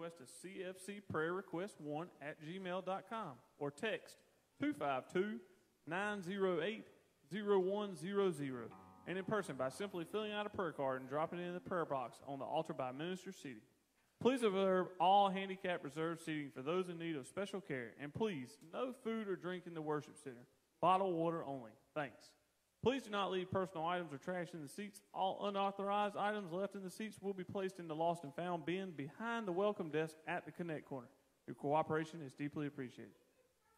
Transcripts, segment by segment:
request to cfcprayerrequest1 at gmail.com or text 252 908 0100 and in person by simply filling out a prayer card and dropping it in the prayer box on the altar by Minister Seating. Please observe all handicap reserved seating for those in need of special care. And please, no food or drink in the worship center. Bottled water only. Thanks. Please do not leave personal items or trash in the seats. All unauthorized items left in the seats will be placed in the lost and found bin behind the welcome desk at the Connect Corner. Your cooperation is deeply appreciated.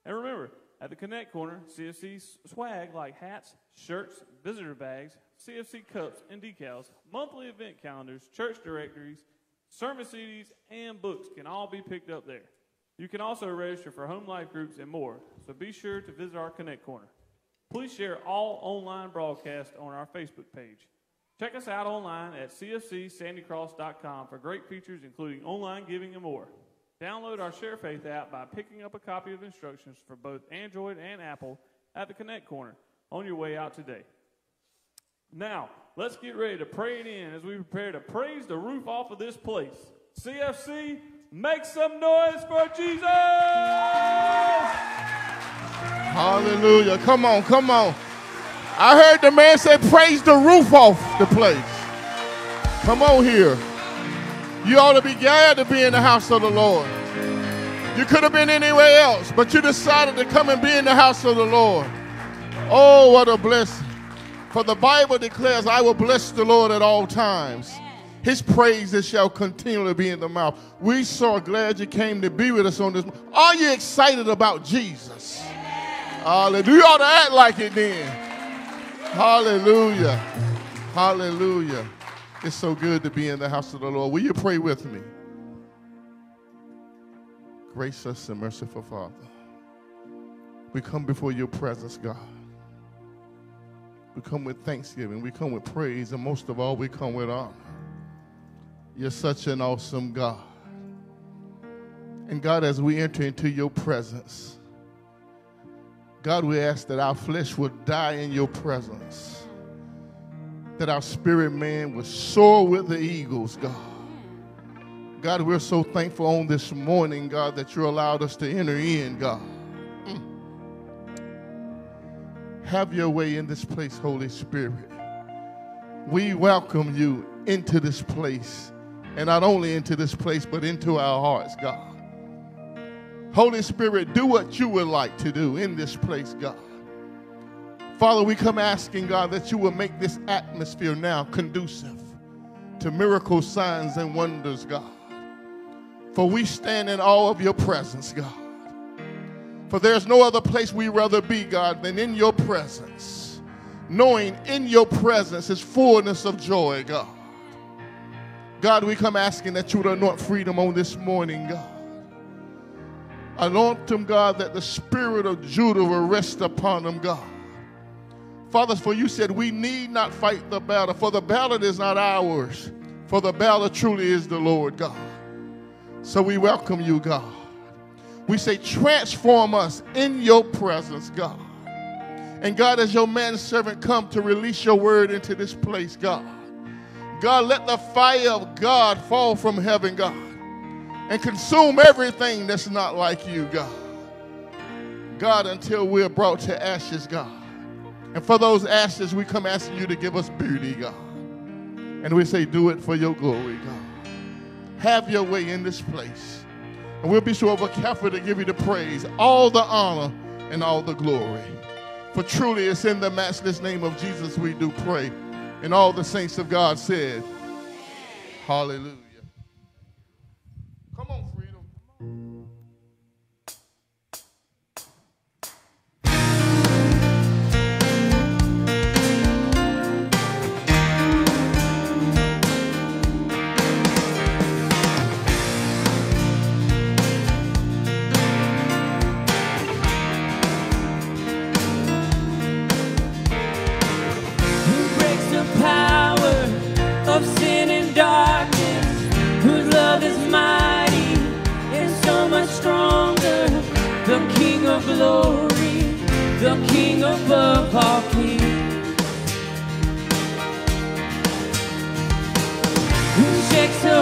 And remember, at the Connect Corner, CFC swag like hats, shirts, visitor bags, CFC cups and decals, monthly event calendars, church directories, sermon CDs, and books can all be picked up there. You can also register for home life groups and more, so be sure to visit our Connect Corner. Please share all online broadcasts on our Facebook page. Check us out online at cfcsandycross.com for great features including online giving and more. Download our Share Faith app by picking up a copy of instructions for both Android and Apple at the Connect Corner on your way out today. Now, let's get ready to pray it in as we prepare to praise the roof off of this place. CFC, make some noise for Jesus! Hallelujah. Come on, come on. I heard the man say, Praise the roof off the place. Come on here. You ought to be glad to be in the house of the Lord. You could have been anywhere else, but you decided to come and be in the house of the Lord. Oh, what a blessing. For the Bible declares, I will bless the Lord at all times. His praises shall continually be in the mouth. We so glad you came to be with us on this. Are you excited about Jesus? Hallelujah. You ought to act like it then. Hallelujah. Hallelujah. It's so good to be in the house of the Lord. Will you pray with me? Gracious and merciful Father, we come before your presence, God. We come with thanksgiving. We come with praise. And most of all, we come with honor. You're such an awesome God. And God, as we enter into your presence, God, we ask that our flesh would die in your presence that our spirit man would soar with the eagles, God. God, we're so thankful on this morning, God, that you allowed us to enter in, God. Mm. Have your way in this place, Holy Spirit. We welcome you into this place, and not only into this place, but into our hearts, God. Holy Spirit, do what you would like to do in this place, God. Father, we come asking, God, that you will make this atmosphere now conducive to miracles, signs, and wonders, God. For we stand in awe of your presence, God. For there's no other place we'd rather be, God, than in your presence. Knowing in your presence is fullness of joy, God. God, we come asking that you would anoint freedom on this morning, God. Anoint them, God, that the spirit of Judah will rest upon them, God. Father, for you said we need not fight the battle, for the battle is not ours, for the battle truly is the Lord God. So we welcome you, God. We say, transform us in your presence, God. And God, as your manservant come to release your word into this place, God. God, let the fire of God fall from heaven, God, and consume everything that's not like you, God. God, until we're brought to ashes, God. And for those ashes, we come asking you to give us beauty, God. And we say, do it for your glory, God. Have your way in this place. And we'll be sure we're careful to give you the praise, all the honor, and all the glory. For truly it's in the matchless name of Jesus we do pray. And all the saints of God said, Hallelujah. Checks a holder with holy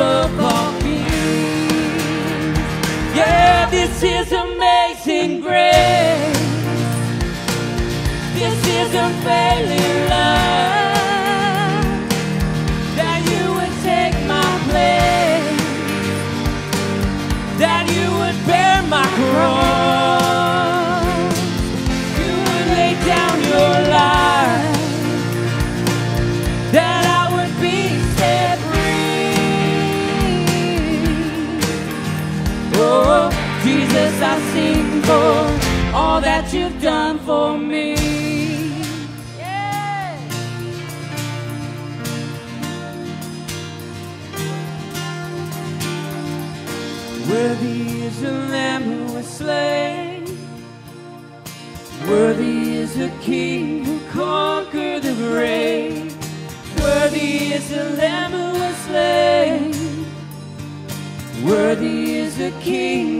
King for all that you've done for me. Yeah. Worthy is the Lamb who was slain. Worthy is the King who conquered the grave. Worthy is the Lamb who was slain. Worthy is the King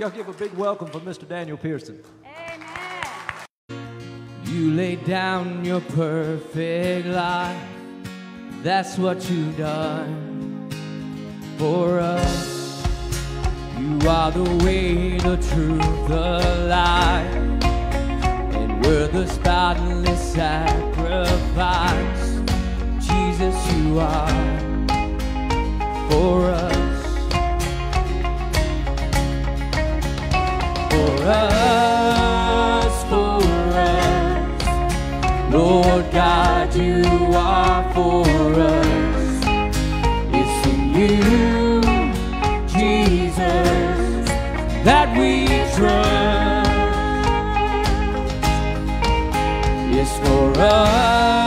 Y'all give a big welcome for Mr. Daniel Pearson. Amen. You laid down your perfect life. That's what you've done for us. You are the way, the truth, the life. And we're the spotless sacrifice. Jesus, you are for us. Us, for us. Lord God, you are for us. It's in you, Jesus, that we trust. It's for us,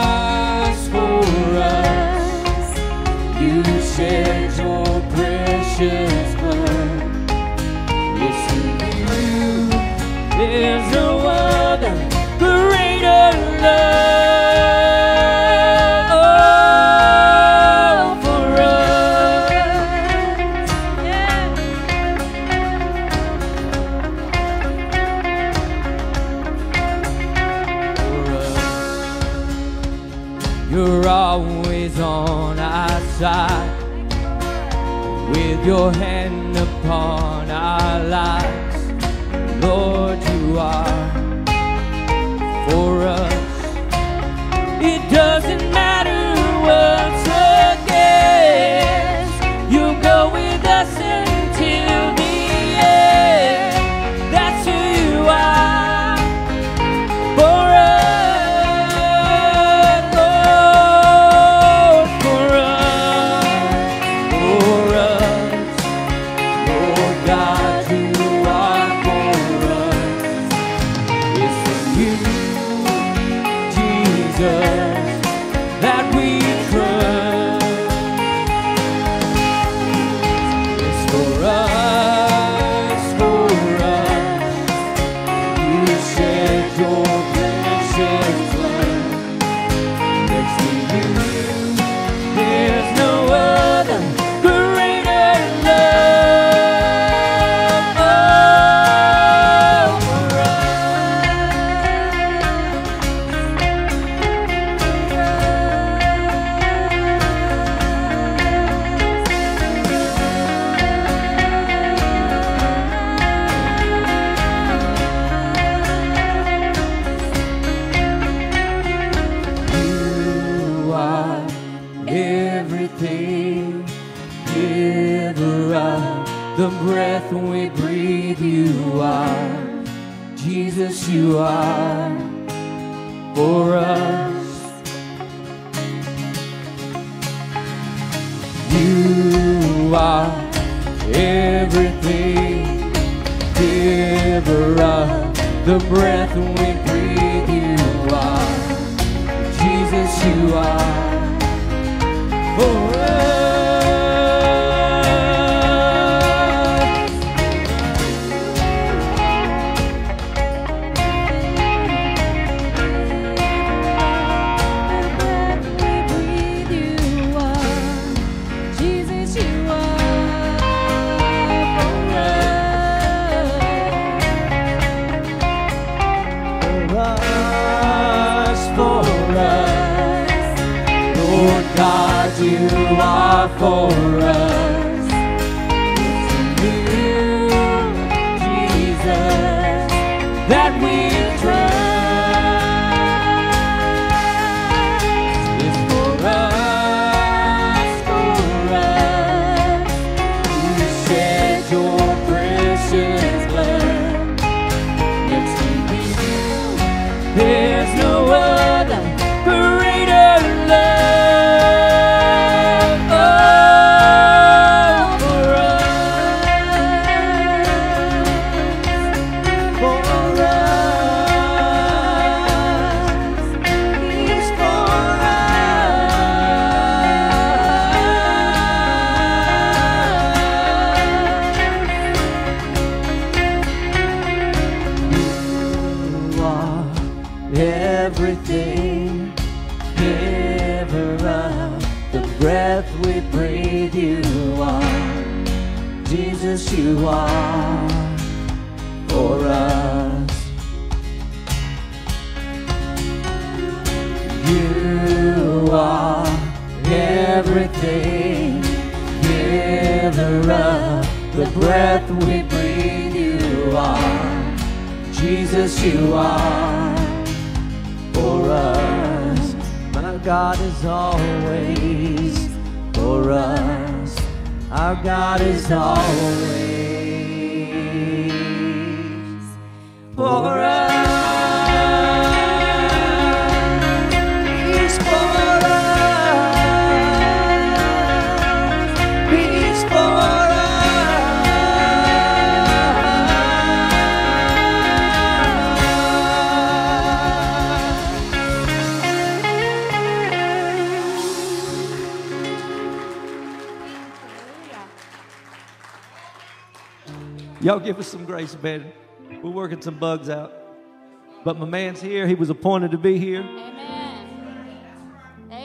But my man's here. He was appointed to be here. Amen.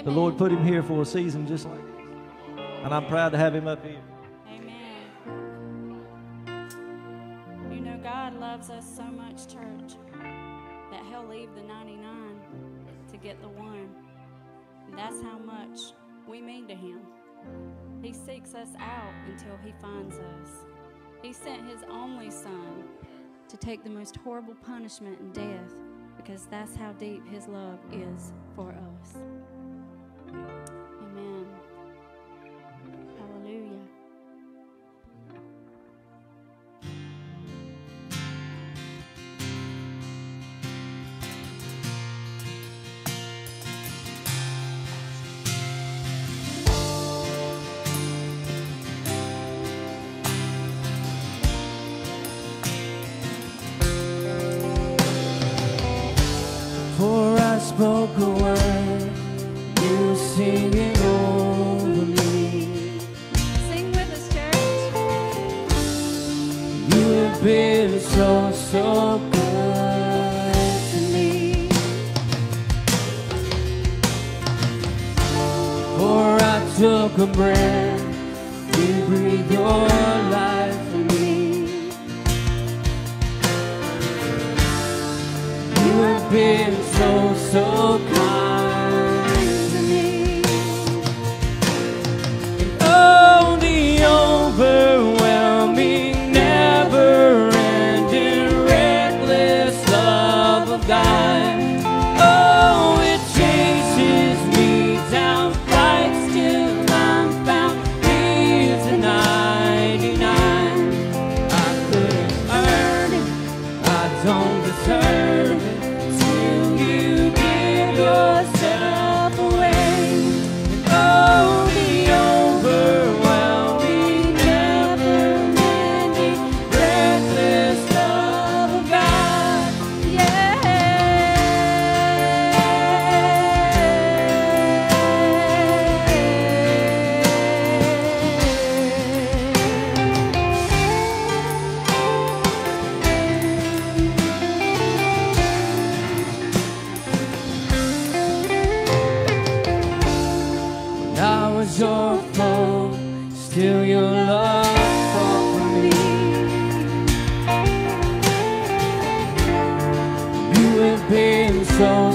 The Lord put him here for a season just like this. And I'm proud to have him up here. Amen. You know, God loves us so much, church, that he'll leave the 99 to get the one. And that's how much we mean to him. He seeks us out until he finds us. He sent his only son to take the most horrible punishment and death because that's how deep his love is for us. was your fault, still your love for me. You have been so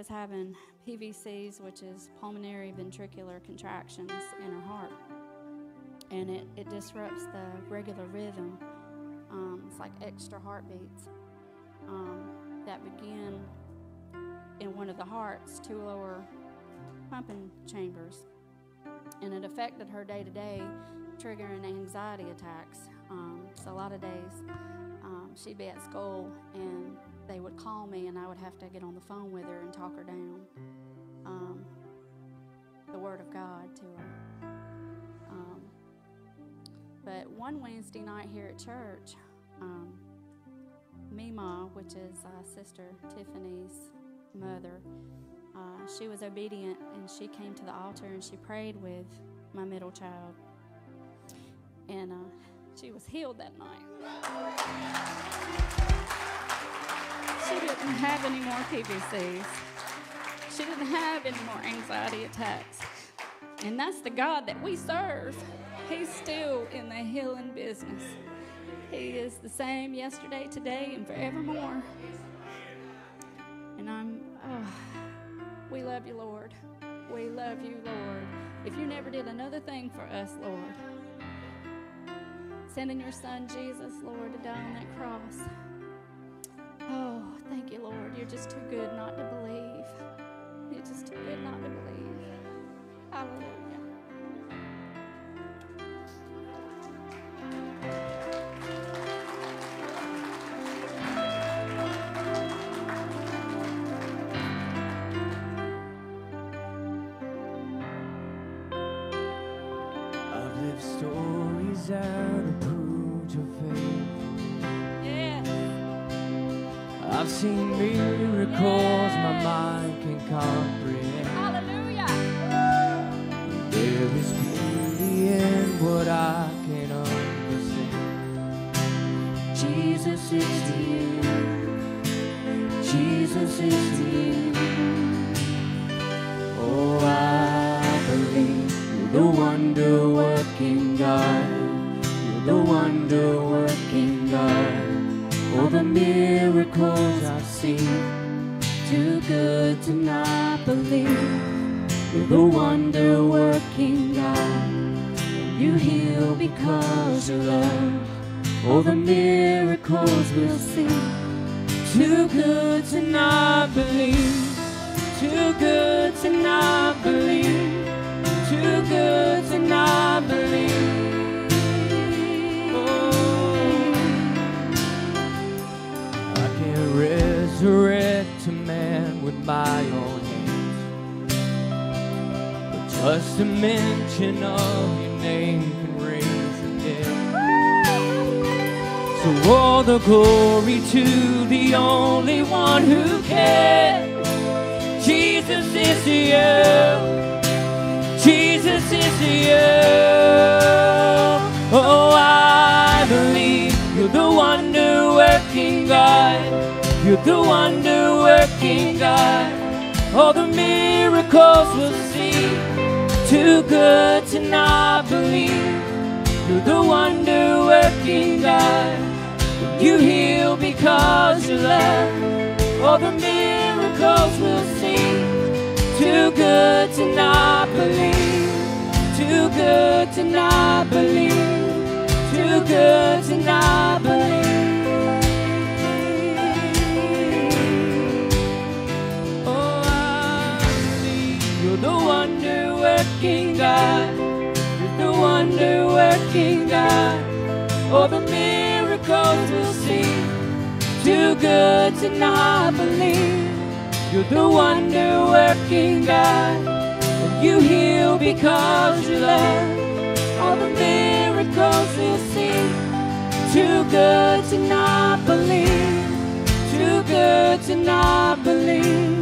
was having PVCs, which is pulmonary ventricular contractions in her heart, and it, it disrupts the regular rhythm. Um, it's like extra heartbeats um, that begin in one of the heart's two lower pumping chambers, and it affected her day to day, triggering anxiety attacks. Um, so a lot of days, um, she'd be at school and they would call me, and I would have to get on the phone with her and talk her down. Um, the Word of God to her. Um, but one Wednesday night here at church, um, Mima, which is uh, Sister Tiffany's mother, uh, she was obedient and she came to the altar and she prayed with my middle child. And uh, she was healed that night. She didn't have any more PVCs. She didn't have any more anxiety attacks. And that's the God that we serve. He's still in the healing business. He is the same yesterday, today, and forevermore. And I'm, oh, we love you, Lord. We love you, Lord. If you never did another thing for us, Lord, sending your son Jesus, Lord, to die on that cross. Oh, thank you, Lord. You're just too good not to believe. You're just too good not to believe. Hallelujah. stories and proved your faith. I've seen miracles my mind can comprehend. Hallelujah. There is beauty in what I can understand. Jesus is to you. Jesus is to you. The wonder mention of your name can raise the dead. So all the glory to the only one who can. Jesus is you. Jesus is you. Oh, I believe you're the wonder working God. You're the wonder working God. All the miracles. Too good to not believe. You're the wonder working God. You heal because you love. All the miracles we'll see. Too good to not believe. Too good to not believe. Too good to not believe. Working God. You're the wonder working God. All the miracles we'll see. Too good to not believe. You're the wonder working God. And you heal because you love. All the miracles we'll see. Too good to not believe. Too good to not believe.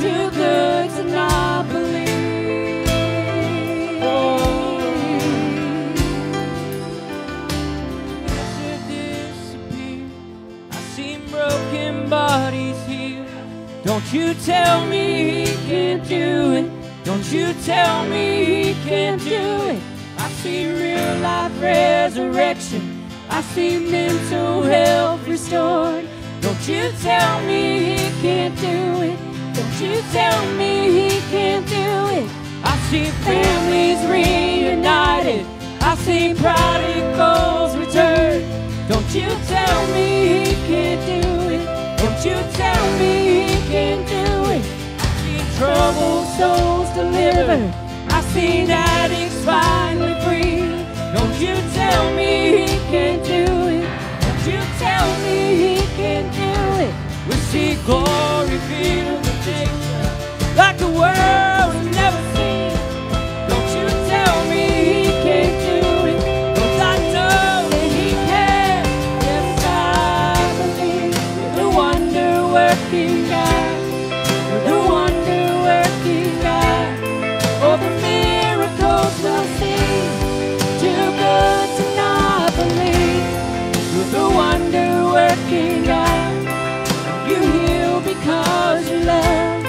Too good to not believe. Don't you tell me he can't do it. Don't you tell me he can't do it. I see real life resurrection. I see mental health restored. Don't you tell me he can't do it. Don't you tell me he can't do it. I see families reunited. I see prodigals return. Don't you tell me he can't do it. Don't you tell me he can't do it. Troubled souls delivered. I see addicts finally free. Don't you tell me he can't do it. Don't you tell me he can't do it. We see glory the nature like the world love.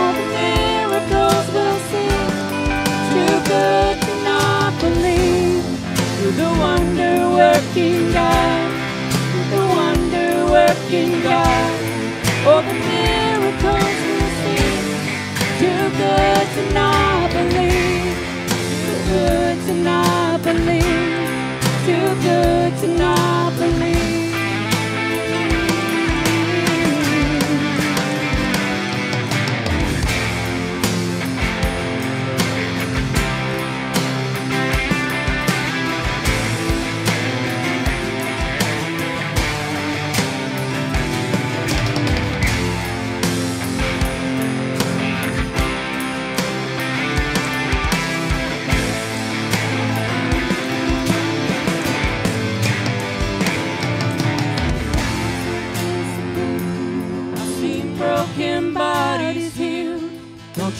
All the miracles we'll see. Too good to not believe. You're the wonder working God. The wonder working God. All the miracles we'll see. Too good to not believe. Too good to not believe. Too good to not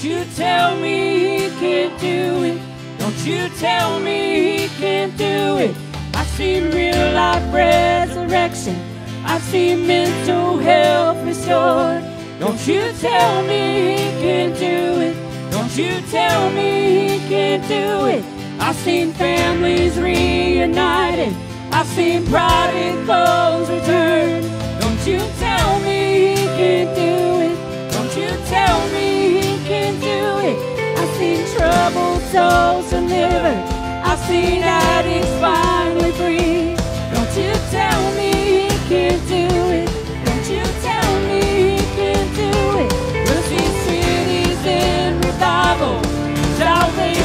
you tell me he can't do it. Don't you tell me he can't do it. I've seen real life resurrection. I've seen mental health restored. Don't you tell me he can't do it. Don't you tell me he can't do it. I've seen families reunited. I've seen prodigals return. Don't you tell me he can't do it. Don't you tell me do it. I've seen troubled souls delivered. I've seen addicts finally free. Don't you tell me he can't do it. Don't you tell me he can't do it. We'll see cities in revival. Salvation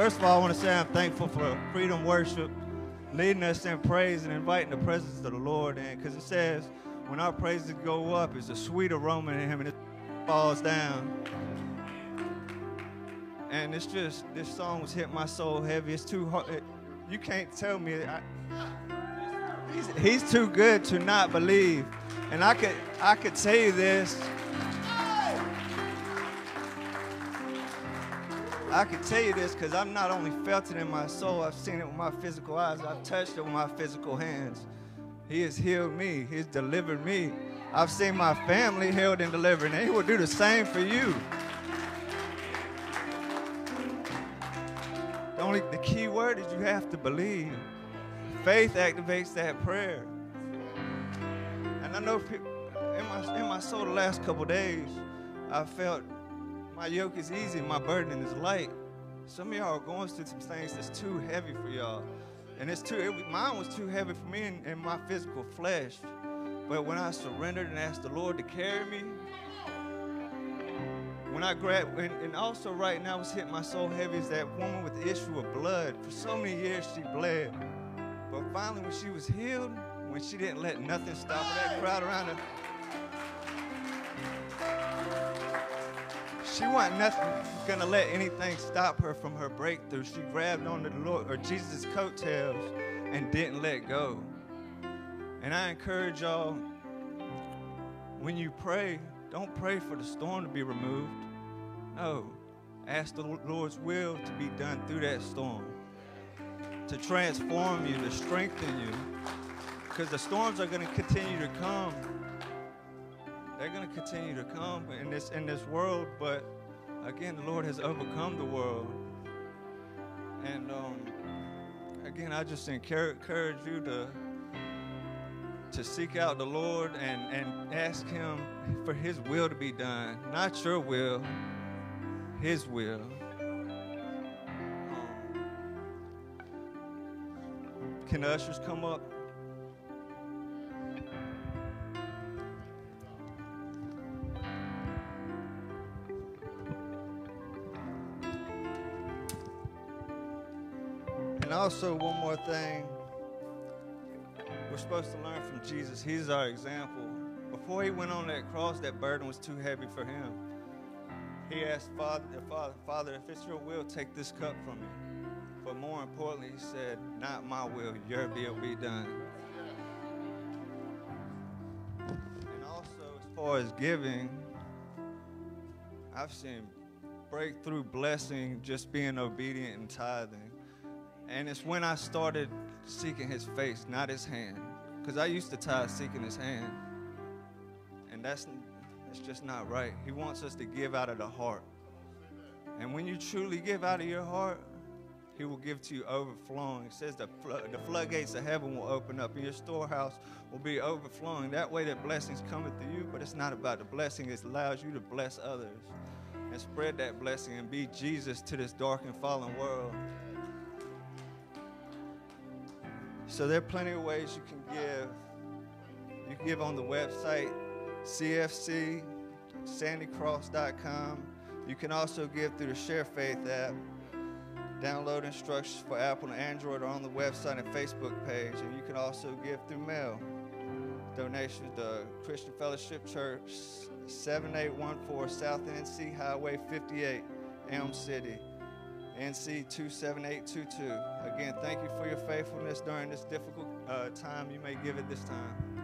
First of all, I want to say I'm thankful for freedom worship, leading us in praise and inviting the presence of the Lord in. Because it says, when our praises go up, it's a sweet aroma in Him, and it falls down. And it's just, this song was hit my soul heavy. It's too hard. It, you can't tell me. I, he's, he's too good to not believe. And I could, I could tell you this. I can tell you this because I've not only felt it in my soul, I've seen it with my physical eyes, I've touched it with my physical hands. He has healed me, He's delivered me. I've seen my family healed and delivered, and He will do the same for you. The only the key word is you have to believe. Faith activates that prayer. And I know in my in my soul the last couple days, I felt my yoke is easy, my burden is light. Some of y'all are going through some things that's too heavy for y'all. And it's too, it, mine was too heavy for me in my physical flesh. But when I surrendered and asked the Lord to carry me, when I grabbed, and, and also right now what's hitting my soul heavy is that woman with the issue of blood. For so many years she bled. But finally when she was healed, when she didn't let nothing stop her, that crowd around her, She wasn't nothing gonna let anything stop her from her breakthrough. She grabbed onto the Lord or Jesus' coattails and didn't let go. And I encourage y'all when you pray, don't pray for the storm to be removed. No, ask the Lord's will to be done through that storm, to transform you, to strengthen you. Because the storms are to continue to come. They're going to continue to come in this in this world, but again, the Lord has overcome the world. And um, again, I just encourage, you to to seek out the Lord and, and ask Him for His will to be done. Not your will, His will. Can the ushers come up? Also, one more thing. We're supposed to learn from Jesus. He's our example. Before he went on that cross, that burden was too heavy for him. He asked Father, Father, Father, if it's your will, take this cup from me. But more importantly, he said, Not my will, your will be done. And also, as far as giving, I've seen breakthrough blessing just being obedient and tithing. And it's when I started seeking his face, not his hand. Because I used to tithe seeking his hand. And that's it's just not right. He wants us to give out of the heart. And when you truly give out of your heart, he will give to you overflowing. It says the, the floodgates of heaven will open up and your storehouse will be overflowing. That way, that blessings coming to you, but it's not about the blessing. It allows you to bless others and spread that blessing and be Jesus to this dark and fallen world. So there are plenty of ways you can give. You can give on the website, cfcsandycross.com. You can also give through the Share Faith app. Download instructions for Apple and Android are on the website and Facebook page. And you can also give through mail. Donations to Christian Fellowship Church, 7814 South NC Highway 58, Elm City. NC 27822. Again, thank you for your faithfulness during this difficult uh, time. You may give it this time.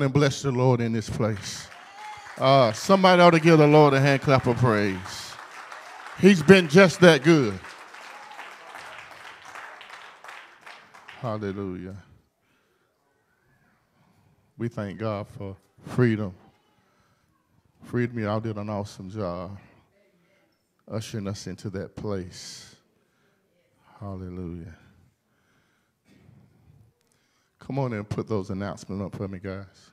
On and bless the Lord in this place. Uh, somebody ought to give the Lord a hand clap of praise. He's been just that good. Hallelujah. We thank God for freedom. Freedom, y'all did an awesome job ushering us into that place. Hallelujah. Come on and put those announcements up for me, guys.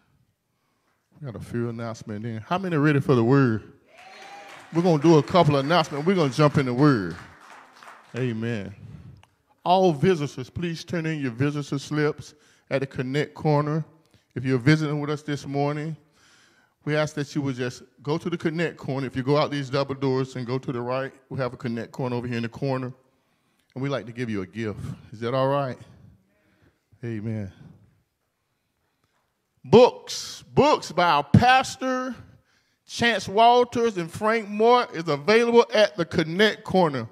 We got a few announcements in. How many ready for the word? We're going to do a couple of announcements. We're going to jump in the word. Amen. All visitors, please turn in your visitor slips at the Connect corner. If you're visiting with us this morning, we ask that you would just go to the Connect corner. If you go out these double doors and go to the right, we have a Connect corner over here in the corner. And we'd like to give you a gift. Is that all right? Amen. Books, books by our pastor, Chance Walters and Frank Moore is available at the Connect Corner.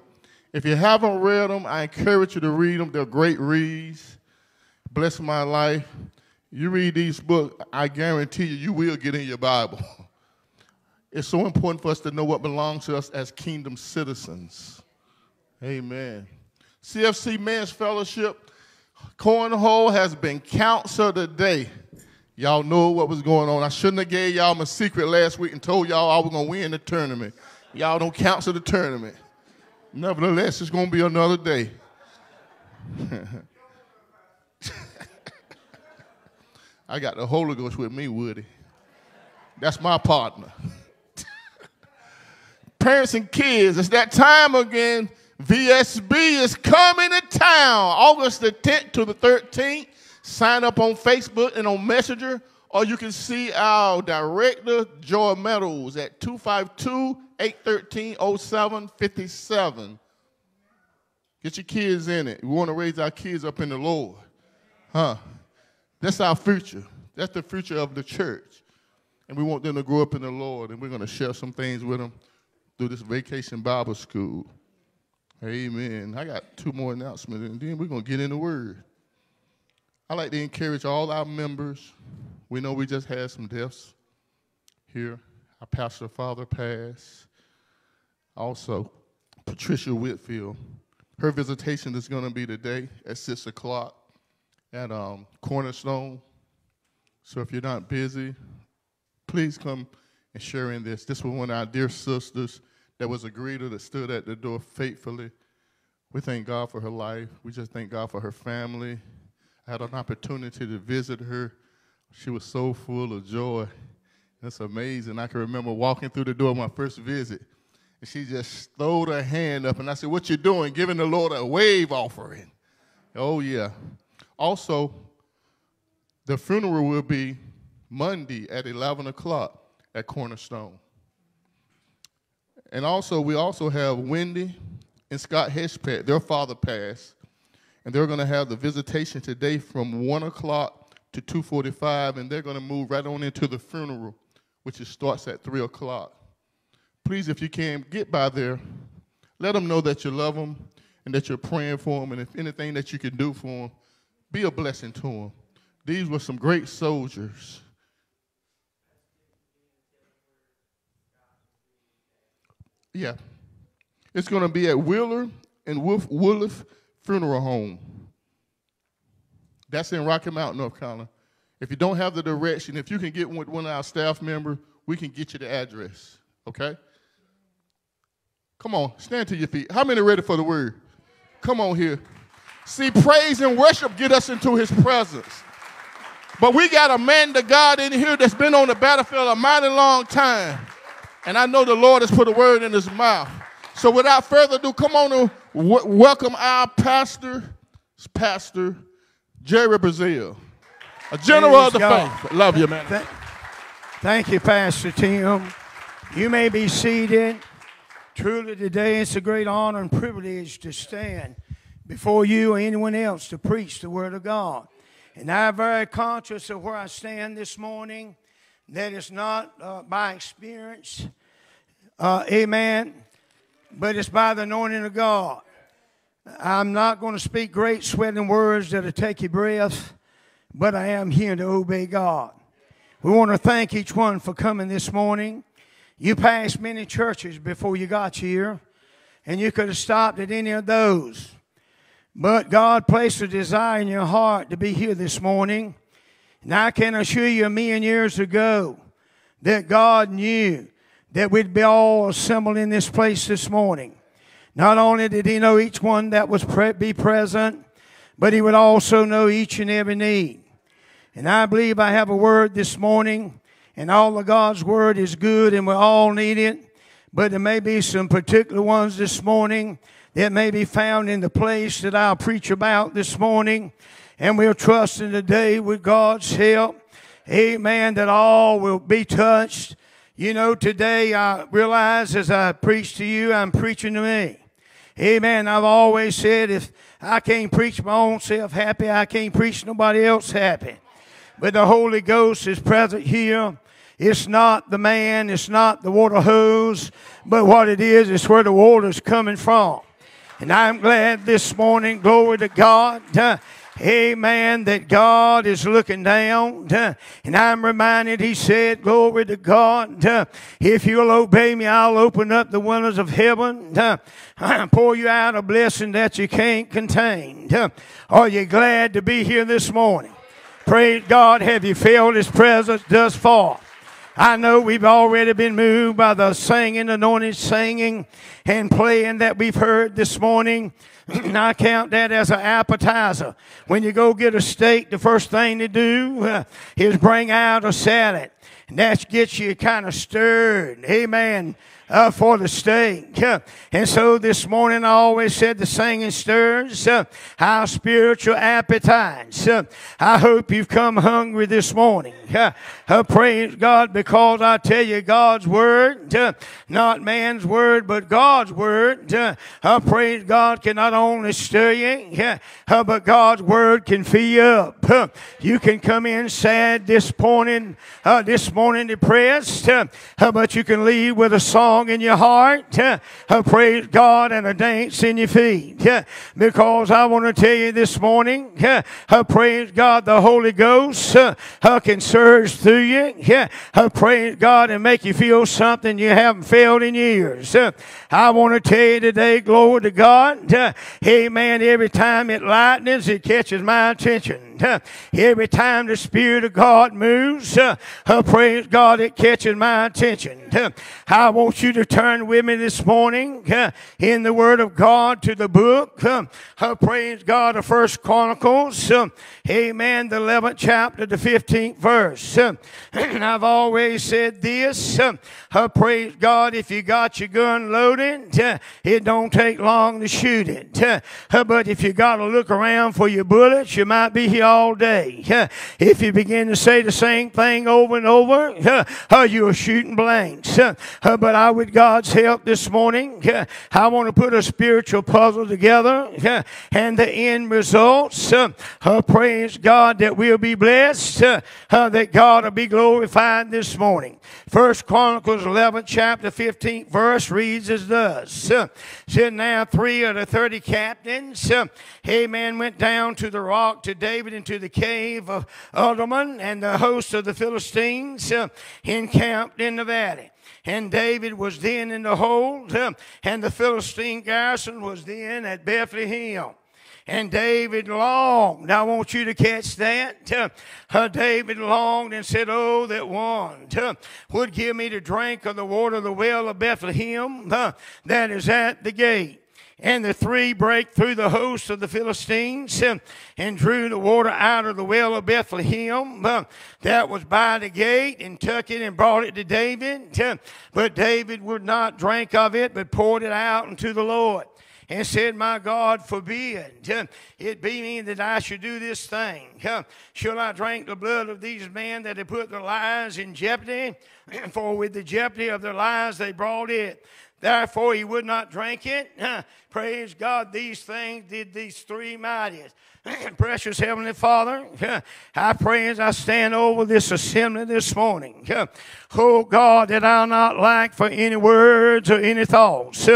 If you haven't read them, I encourage you to read them. They're great reads. Bless my life. You read these books, I guarantee you, you will get in your Bible. It's so important for us to know what belongs to us as kingdom citizens. Amen. CFC Men's Fellowship, Cornhole has been counseled today. Y'all know what was going on. I shouldn't have gave y'all my secret last week and told y'all I was going to win the tournament. Y'all don't counsel the tournament. Nevertheless, it's going to be another day. I got the Holy Ghost with me, Woody. That's my partner. Parents and kids, it's that time again. VSB is coming to town August the 10th to the 13th. Sign up on Facebook and on Messenger, or you can see our director, Joy Meadows, at 252 813 0757. Get your kids in it. We want to raise our kids up in the Lord. Huh? That's our future. That's the future of the church. And we want them to grow up in the Lord, and we're going to share some things with them through this vacation Bible school. Amen. I got two more announcements, and then we're going to get in the Word. I like to encourage all our members. We know we just had some deaths here. Our pastor father passed. Also, Patricia Whitfield. Her visitation is going to be today at 6 o'clock at um, Cornerstone. So if you're not busy, please come and share in this. This was one of our dear sisters that was a greeter that stood at the door faithfully. We thank God for her life. We just thank God for her family. I had an opportunity to visit her. She was so full of joy. That's amazing. I can remember walking through the door my first visit, and she just throwed her hand up, and I said, "What you doing? Giving the Lord a wave offering?" Oh yeah. Also, the funeral will be Monday at 11 o'clock at Cornerstone. And also, we also have Wendy and Scott Heshpet. Their father passed, and they're going to have the visitation today from 1 o'clock to 2.45, and they're going to move right on into the funeral, which starts at 3 o'clock. Please, if you can, get by there. Let them know that you love them and that you're praying for them, and if anything that you can do for them, be a blessing to them. These were some great soldiers. Yeah. It's going to be at Wheeler and Wolf, Woolif Funeral Home. That's in Rocky Mount, North Carolina. If you don't have the direction, if you can get with one of our staff members, we can get you the address. Okay? Come on, stand to your feet. How many ready for the word? Come on here. See, praise and worship get us into his presence. But we got a man to God in here that's been on the battlefield a mighty long time. And I know the Lord has put a word in his mouth. So without further ado, come on w- welcome our pastor, Pastor Jerry Braziel, a general Praise of the God. faith. Love you, man. Th- Thank you, Pastor Tim. You may be seated. Truly, today it's a great honor and privilege to stand before you or anyone else to preach the Word of God. And I'm very conscious of where I stand this morning. That is not uh, by experience, uh, amen, but it's by the anointing of God. I'm not going to speak great sweating words that'll take your breath, but I am here to obey God. We want to thank each one for coming this morning. You passed many churches before you got here, and you could have stopped at any of those. But God placed a desire in your heart to be here this morning. And I can assure you, a million years ago, that God knew that we'd be all assembled in this place this morning. Not only did He know each one that was pre- be present, but He would also know each and every need. And I believe I have a word this morning, and all of God's word is good, and we all need it. But there may be some particular ones this morning that may be found in the place that I'll preach about this morning. And we'll trust in the day with God's help. Amen. That all will be touched. You know, today I realize as I preach to you, I'm preaching to me. Amen. I've always said if I can't preach my own self happy, I can't preach nobody else happy. But the Holy Ghost is present here. It's not the man, it's not the water hose, but what it is, it's where the water's coming from. And I'm glad this morning, glory to God. Uh, Amen. That God is looking down. Uh, and I'm reminded, He said, Glory to God. Uh, if you'll obey me, I'll open up the windows of heaven. Uh, pour you out a blessing that you can't contain. Are you glad to be here this morning? Praise God. Have you felt His presence thus far? I know we've already been moved by the singing, anointed singing and playing that we've heard this morning. And I count that as an appetizer. When you go get a steak, the first thing to do uh, is bring out a salad. And that gets you kind of stirred. Amen uh, for the steak. Uh, and so this morning I always said the singing stirs uh, our spiritual appetites. Uh, I hope you've come hungry this morning. Uh, uh, praise God because I tell you God's word, not man's word, but God's word. Uh, praise God can not only stir you, but God's word can fill you up. You can come in sad, disappointed, uh, this morning depressed, but you can leave with a song in your heart. Uh, praise God and a dance in your feet. Because I want to tell you this morning, praise God, the Holy Ghost can surge through you. Praise God and make you feel something you haven't felt in years. I want to tell you today, glory to God. Amen. Every time it lightens, it catches my attention. Uh, every time the Spirit of God moves, praise God, it catches my attention. I want you to turn with me this morning in the Word of God to the book. Praise God, the First Chronicles. Amen. The 11th chapter, the 15th verse. I've always said this. Praise God, if you got your gun loaded, it don't take long to shoot it. But if you got to look around for your bullets, you might be here all day. If you begin to say the same thing over and over, you're shooting blanks. But I, with God's help this morning, I want to put a spiritual puzzle together, and the end results, praise God, that we'll be blessed, that God will be glorified this morning. First Chronicles 11, chapter 15, verse reads as thus. Said now three of the 30 captains, amen, went down to the rock to David into the cave of Adullam, and the host of the Philistines uh, encamped in the valley. And David was then in the hold, uh, and the Philistine garrison was then at Bethlehem. And David longed. I want you to catch that. Uh, David longed and said, Oh, that one uh, would give me to drink of the water of the well of Bethlehem uh, that is at the gate. And the three break through the host of the Philistines and drew the water out of the well of Bethlehem uh, that was by the gate and took it and brought it to David. Uh, but David would not drink of it, but poured it out unto the Lord and said, My God, forbid uh, it be me that I should do this thing. Shall I drink the blood of these men that have put their lives in jeopardy? For with the jeopardy of their lives they brought it. Therefore, he would not drink it. Praise God, these things did these three mighties. Precious Heavenly Father, I pray as I stand over this assembly this morning. Oh God, that I'll not lack for any words or any thoughts.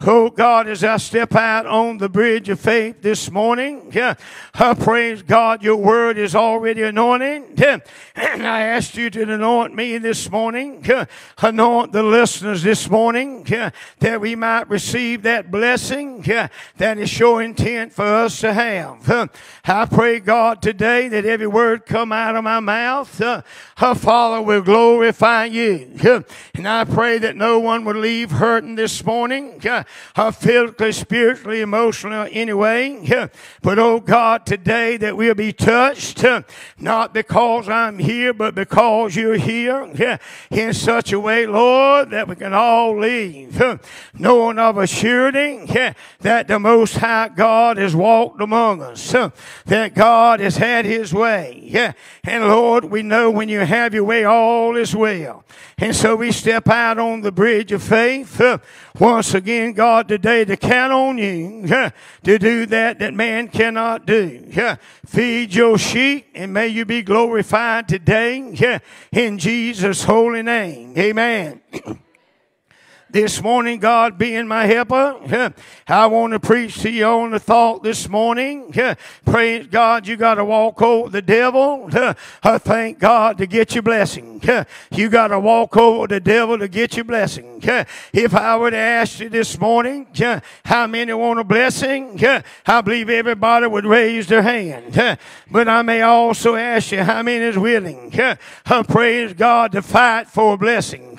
Oh God, as I step out on the bridge of faith this morning, praise God, your word is already anointed. And I ask you to anoint me this morning, anoint the listeners this morning, that we might receive that blessing that is your intent for us to have. I pray, God, today that every word come out of my mouth, her Father will glorify you. And I pray that no one would leave hurting this morning, physically, spiritually, emotionally, anyway. But, oh God, today that we'll be touched, not because I'm here, but because you're here in such a way, Lord, that we can all leave, knowing of a surety that the Most High God has walked among us that God has had his way. And Lord, we know when you have your way, all is well. And so we step out on the bridge of faith. Once again, God, today to count on you to do that that man cannot do. Feed your sheep and may you be glorified today in Jesus' holy name. Amen. this morning, God being my helper. I want to preach to you on the thought this morning. Praise God, you got to walk over the devil. Thank God to get your blessing. You got to walk over the devil to get your blessing. If I were to ask you this morning, how many want a blessing? I believe everybody would raise their hand. But I may also ask you how many is willing. Praise God to fight for a blessing.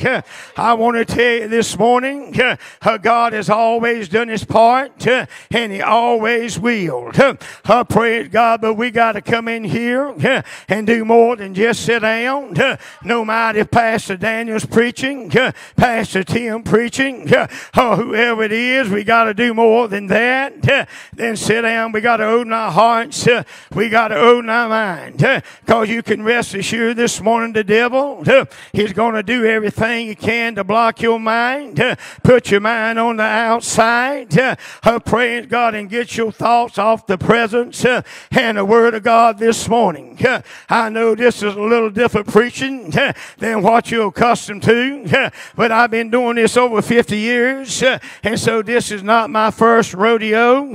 I want to tell you this morning, uh, God has always done his part, uh, and he always will. Uh, praise God, but we got to come in here uh, and do more than just sit down. Uh, no matter if Pastor Daniel's preaching, uh, Pastor Tim preaching, or whoever it is, we got to do more than that. Then sit down. We got to open our hearts. We got to open our mind. Because you can rest assured this morning the devil, he's going to do everything he can to block your mind mind. Put your mind on the outside. Uh, praise God and get your thoughts off the presence uh, and the Word of God this morning. Uh, I know this is a little different preaching uh, than what you're accustomed to, uh, but I've been doing this over 50 years, uh, and so this is not my first rodeo.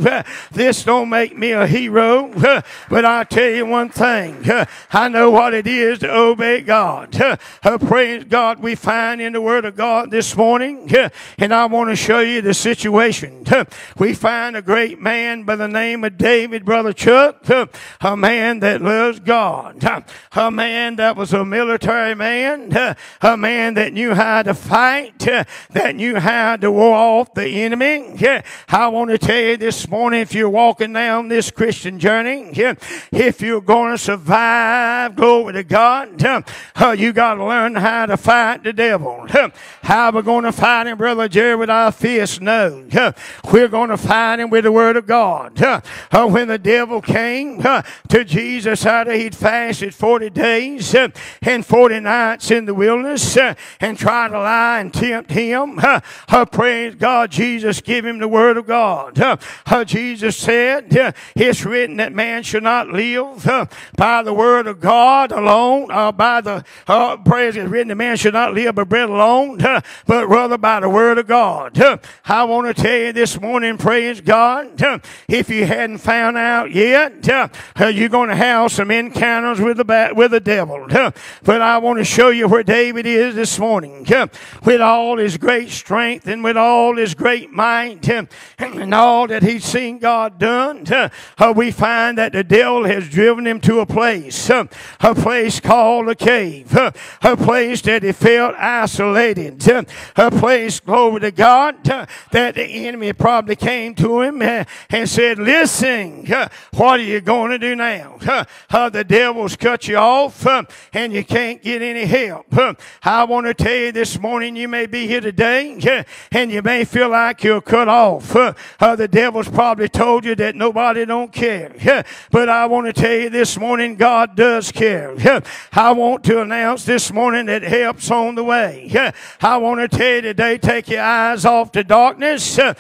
This don't make me a hero, but I tell you one thing. I know what it is to obey God. Praise God, we find in the Word of God this morning and I want to show you the situation. We find a great man by the name of David, Brother Chuck, a man that loves God, a man that was a military man, a man that knew how to fight, that knew how to war off the enemy. I want to tell you this morning, if you're walking down this Christian journey, if you're going to survive, glory to God, you got to learn how to fight the devil. How are we going to fight fight him, Brother Jerry, with our fists? No. We're going to fight him with the Word of God. When the devil came to Jesus after he'd fasted 40 days and 40 nights in the wilderness and tried to lie and tempt him, praise God, Jesus give him the Word of God. Jesus said, It's written that man should not live by the Word of God alone, uh, by the uh, praise is written that man should not live by bread alone, but rather by the word of God. I want to tell you this morning, praise God, if you hadn't found out yet, you're going to have some encounters with the, with the devil. But I want to show you where David is this morning. With all his great strength and with all his great might and all that he's seen God done, we find that the devil has driven him to a place, a place called a cave, a place that he felt isolated, a place glory to God, uh, that the enemy probably came to him uh, and said, Listen, uh, what are you going to do now? How the devil's cut you off um, and you can't get any help. Uh, I want to tell you this morning, you may be here today and you may feel like you're cut off. How the devil's probably told you that nobody don't care. But I want to tell you this morning, God does care. I want to announce this morning that help's on the way. I want to tell you today, take your eyes off the darkness. Uh,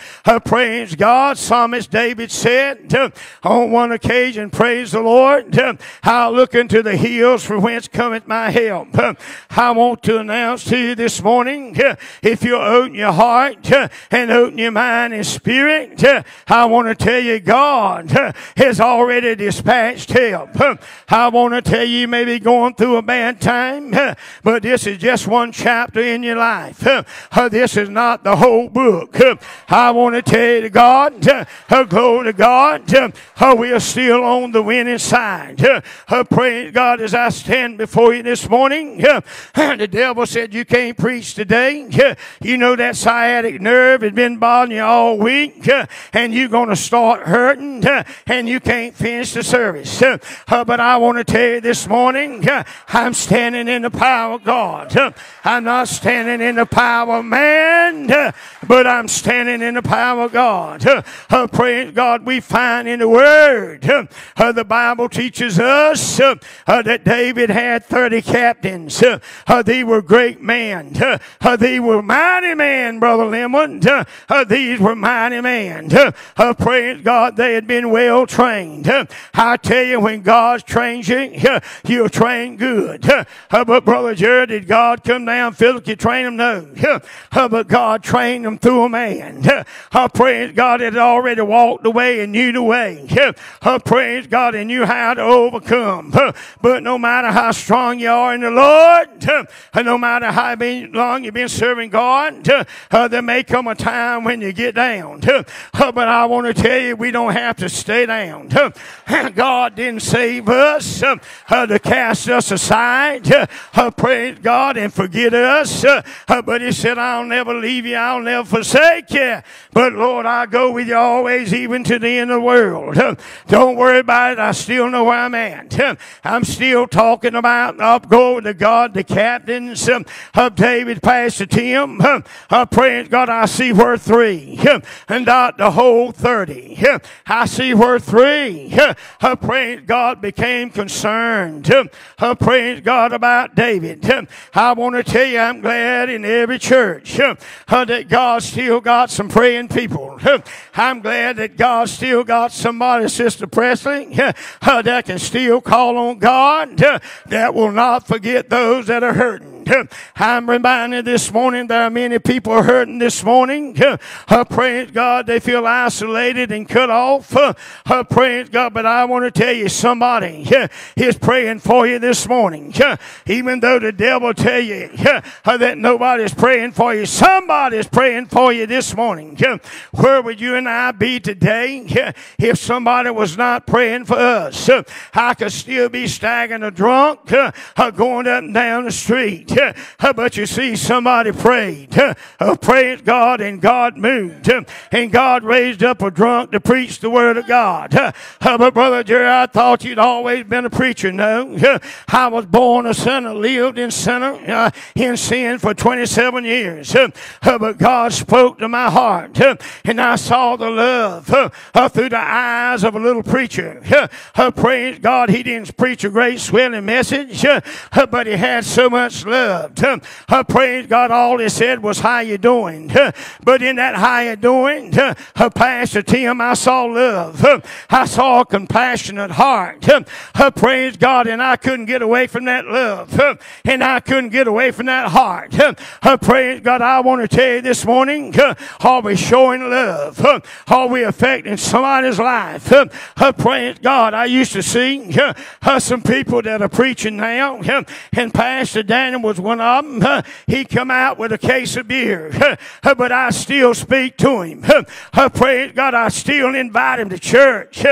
praise God. Psalmist David said uh, on one occasion, praise the Lord, uh, I'll look into the hills from whence cometh my help. Uh, I want to announce to you this morning, uh, if you open your heart uh, and open your mind and spirit, uh, I want to tell you God uh, has already dispatched help. I want to tell you you may be going through a bad time, but this is just one chapter in your life. This is not the whole book. I want to tell you to God, uh, uh, glory to God, uh, uh, we are still on the winning side. Uh, uh, Praise God as I stand before you this morning. The devil said you can't preach today. You know that sciatic nerve has been bothering you all week, and you're going to start hurting, and you can't finish the service. But I want to tell you this morning, I'm standing in the power of God. I'm not standing in the power of man, but I'm standing in the power of God. Uh, Praise God, we find in the Word, uh, the Bible teaches us uh, that David had 30 captains. Uh, They were great men. Uh, They were mighty men, Brother Lemon. These were mighty men. Praise God, they had been well trained. I tell you, when God trains you, uh, you'll train good. But Brother Jared, did God come down physically train them? No. But God trained them through a man. Uh, Praise God, had already walked the way and knew the way. Uh, Praise God, and knew how to overcome. But no matter how strong you are in the Lord, no matter how long you've been serving God, there may come a time when you get down. But I want to tell you, we don't have to stay down. God didn't save us to cast us aside. Praise God and forget us. But He said, I'll never leave you, I'll never forsake you. But Lord, I go with you always, even to the end of the world. Don't worry about it. I still know where I'm at. I'm still talking about up going to God, the captains of David, Pastor Tim. Uh, praise God, I see where three, and not the whole 30. Uh, I see where three, uh, praise God, became concerned. Uh, praise God about David. I want to tell you, I'm glad in every church uh, that God still got some praying people. I'm glad that God still got somebody, Sister Presley, that can still call on God, that will not forget those that are hurting. I'm reminded this morning there are many people hurting this morning. Uh, praise God, they feel isolated and cut off. Uh, praise God, but I want to tell you somebody is praying for you this morning. Even though the devil tell you that nobody's praying for you, somebody's praying for you this morning. Where would you and I be today if somebody was not praying for us? I could still be staggering a drunk, going up and down the street. But you see, somebody prayed, uh, uh, God, and God moved. And God raised up a drunk to preach the word of God. But Brother Jerry, I thought you'd always been a preacher. No, I was born a sinner, lived in sinner, in sin for 27 years. But God spoke to my heart, and I saw the love uh, through the eyes of a little preacher. Uh, praise God, he didn't preach a great swelling message, but he had so much love. Uh, uh, praise God, all he said was, "How you doing?" But in that "How you doing," uh, Pastor Tim, I saw love. I saw a compassionate heart. Uh, praise God, and I couldn't get away from that love, and I couldn't get away from that heart. Uh, praise God, I want to tell you this morning, are we showing love? Are we affecting somebody's life? Uh, praise God, I used to see some people that are preaching now, and Pastor Daniel was one of them. He come out with a case of beer, but I still speak to him. Praise God, I still invite him to church.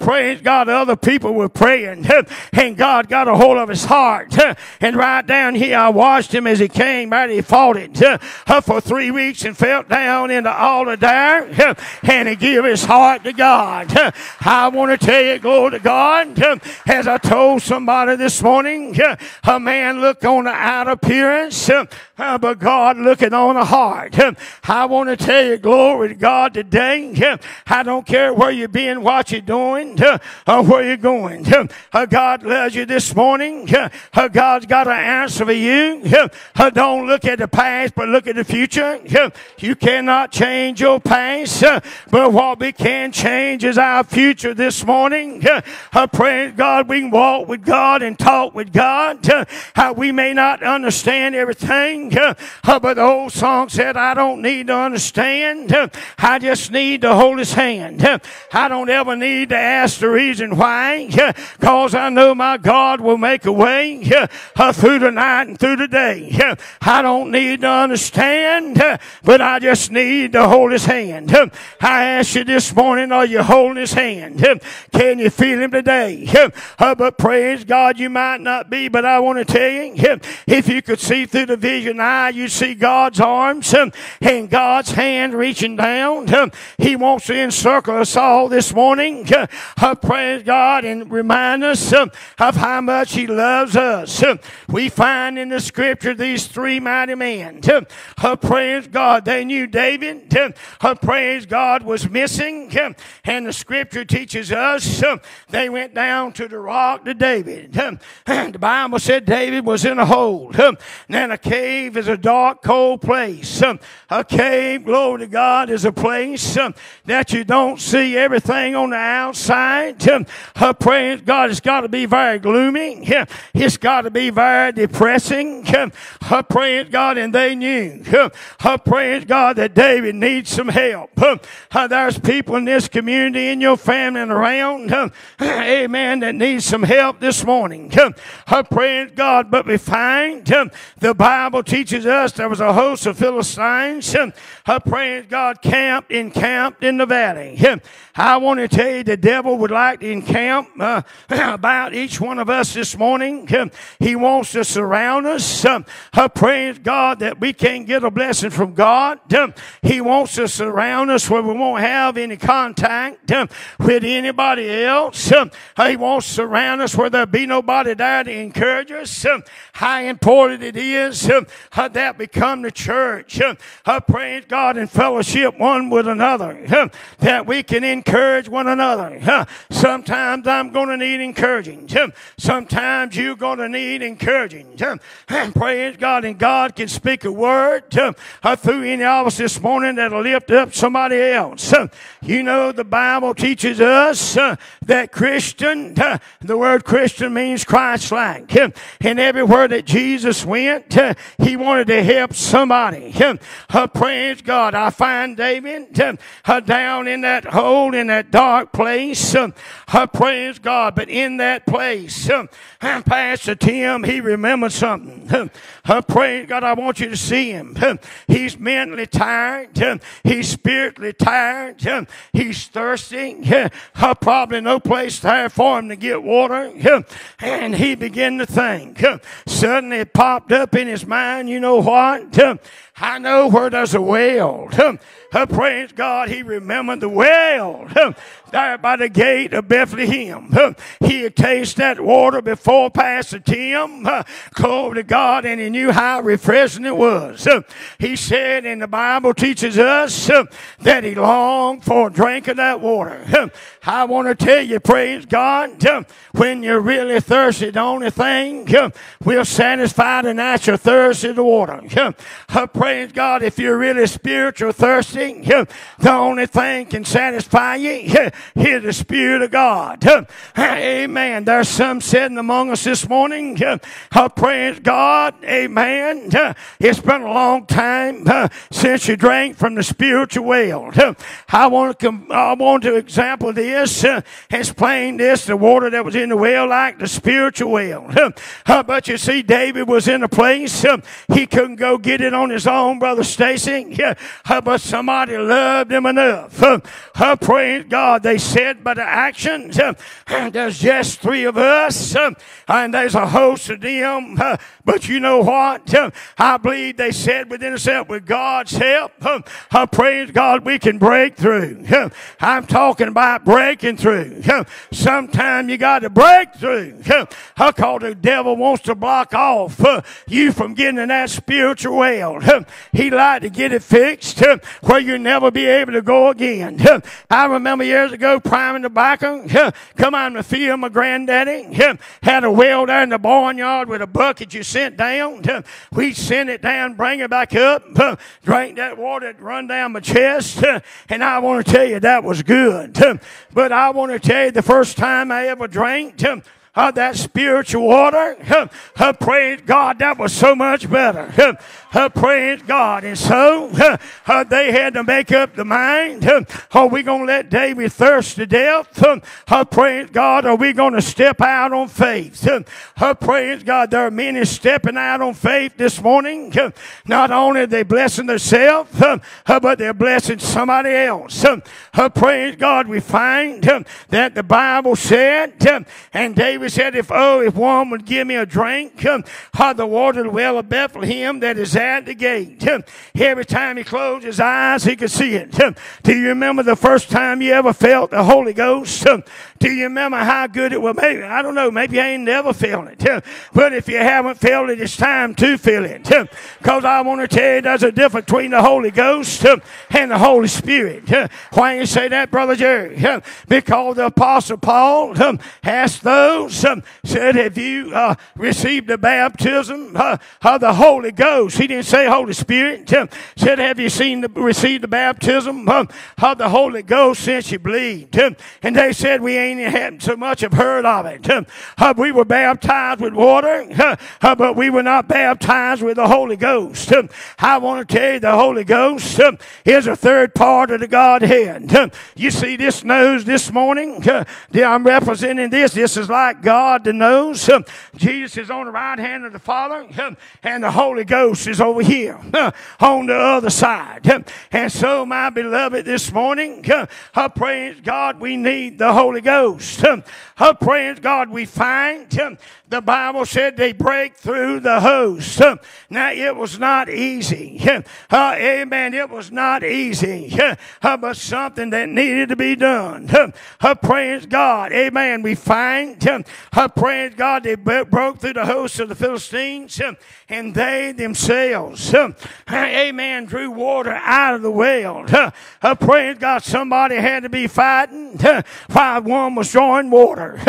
Praise God, other people were praying, and God got a hold of his heart. And right down here, I watched him as he came, right, he fought it for three weeks and fell down in the altar there, and he gave his heart to God. I want to tell you, glory to God, as I told somebody this morning, a man looked on the out appearance, but God looking on the heart. I want to tell you, glory to God today. I don't care where you've been, what you're doing, or where you're going. Uh, God loves you this morning. Uh, God's got an answer for you. Uh, don't look at the past, but look at the future. You cannot change your past, but what we can change is our future this morning. Uh, Praise God, we can walk with God and talk with God. Uh, We may not understand everything, uh, uh, but the old song said, I don't need to understand. Uh, I just need to hold his hand. Uh, I don't ever need to ask the reason why, uh, because I know my God will make a way uh, uh, through the night and through the day. I don't need to understand, but I just need to hold his hand. I ask you this morning, are you holding his hand? Can you feel him today? But praise God, you might not be, but I want to tell you, if you could see through the vision eye, you see God's arms um, and God's hand reaching down. Um, He wants to encircle us all this morning. Uh, uh, Praise God and remind us um, of how much He loves us. We find in the scripture these three mighty men. Uh, Praise God, they knew David. Praise God was missing. And the scripture teaches us they went down to the rock to David. The Bible said David was in a hole. Um, And a cave is a dark, cold place. A cave, glory to God, is a place that you don't see everything on the outside. Uh, Praise God, it's got to be very gloomy. It's got to be very depressing. Uh, Praise God, and they knew. uh, Praise God that David needs some help. There's people in this community, in your family, and around, amen, that needs some help this morning. Uh, Praise God, but we find the Bible teaches us there was a host of Philistines, uh, praise God, camped, encamped in the valley. I want to tell you the devil would like to encamp uh, about each one of us this morning. He wants to surround us. Um, praise God that we can't get a blessing from God. He wants to surround us where we won't have any contact with anybody else. He wants to surround us where there be nobody there to encourage us. How important it is uh, that we come to church. Uh, praise God in fellowship one with another. um, that we can encourage one another. Uh, sometimes I'm going to need encouraging. Sometimes you're going to need encouraging. Praise God. And God can speak a word through any of us this morning that'll lift up somebody else. You know, the Bible teaches us uh, that Christian, uh, the word Christian means Christ like. Um, and everywhere that Jesus went, uh, he wanted to help somebody. Uh, praise God. I find David uh, down in that hole, in that dark place. Praise God. But in that place, Pastor Tim, he remembered something. Praise God. I want you to see him. He's mentally tired. He's spiritually tired. He's thirsty. Probably no place there for him to get water. And he began to think. Um, suddenly it popped up in his mind, you know what? I know where there's a well. Uh, praise God, he remembered the well um, there by the gate of Bethlehem. Um, he had tasted that water before Pastor Tim. Uh, glory to God, and he knew how refreshing it was. Um, he said, and the Bible teaches us that he longed for a drink of that water. I want to tell you, praise God, when you're really thirsty, the only thing will satisfy the natural thirst is the water. Uh, praise God, if you're really spiritual thirsty, the only thing can satisfy you is the Spirit of God. Amen. There's some sitting among us this morning. Praise God. Amen. It's been a long time since you drank from the spiritual well. I want to, I want to example this, explain this, the water that was in the well like the spiritual well. Uh, But you see, David was in a place, he couldn't go get it on his Brother Stacy. Uh, but somebody loved him enough. Uh, praise God. They said but the actions, there's just three of us, and there's a host of them. but you know what? I believe they said within themselves, with God's help, uh, praise God, we can break through. I'm talking about breaking through. Sometime you got to break through. Because the devil wants to block off you from getting in that spiritual well. He like to get it fixed where you'll never be able to go again. I remember years ago priming tobacco. uh, Come on the field, my granddaddy had a well there in the barnyard with a bucket you sent down. We'd send it down, bring it back up, drink that water that run down my chest. And I want to tell you that was good. But I want to tell you the first time I ever drank of that spiritual water. Uh, uh, praise God, that was so much better. Uh, uh, praise God. And so uh, uh, they had to make up the mind. Uh, are we going to let David thirst to death? Uh, uh, praise God. Are we going to step out on faith? Uh, uh, praise God. There are many stepping out on faith this morning. Uh, not only they blessing themselves, uh, uh, but they're blessing somebody else. Uh, uh, praise God. We find uh, that the Bible said, uh, and David said, if oh, if one would give me a drink of the water the well of Bethlehem that is at the gate. Every time he closed his eyes, he could see it. Do you remember the first time you ever felt the Holy Ghost? Do you remember how good it was? Maybe I don't know. Maybe you ain't never felt it. But if you haven't felt it, it's time to feel it. Because I want to tell you, there's a difference between the Holy Ghost and the Holy Spirit. Why you say that, Brother Jerry? Because the Apostle Paul asked those, said, Have you uh, received the baptism uh, of the Holy Ghost? He didn't say Holy Spirit. Said, Have you seen the, received the baptism of the Holy Ghost since you believed? And they said, We ain't had so much have heard of it. Uh, we were baptized with water, uh, but we were not baptized with the Holy Ghost. I want to tell you, the Holy Ghost is a third part of the Godhead. You see this nose this morning? I'm representing this. This is like God the nose. Jesus is on the right hand of the Father, and the Holy Ghost is over here on the other side. And so, my beloved, this morning, uh, praise God, we need the Holy Ghost. Um, uh, praise God, we find the Bible said they break through the host. Now, it was not easy. Uh, amen. It was not easy, uh, but something that needed to be done. Uh, praise God. Amen. We find, uh, praise God, they broke through the host of the Philistines, and they themselves, amen, drew water out of the well. Uh, praise God. Somebody had to be fighting while one was drawing water.